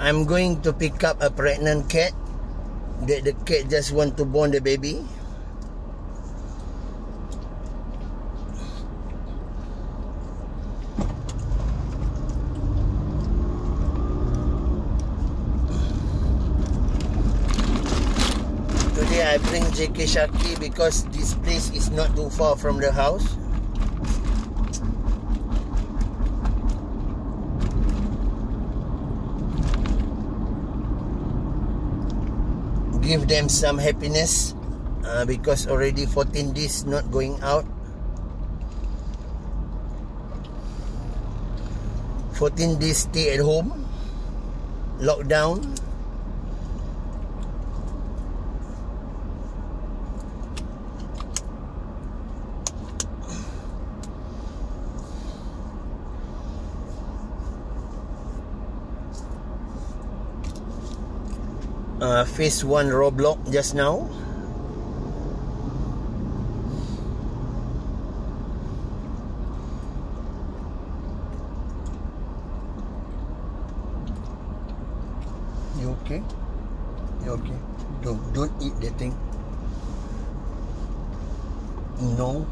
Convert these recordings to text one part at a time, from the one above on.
I'm going to pick up a pregnant cat. That the cat just want to born the baby. Today I bring JK Shaki because this place is not too far from the house. Give them some happiness uh, because already 14 days not going out. 14 days stay at home lockdown uh, phase 1 roadblock just now You okay? You okay? Don't, don't eat that thing. No.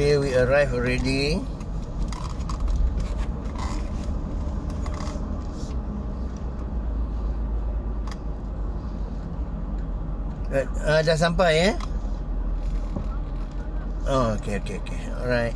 Okay, we arrived already. Uh, dah sampai eh? Oh, okay, okay, okay. Alright.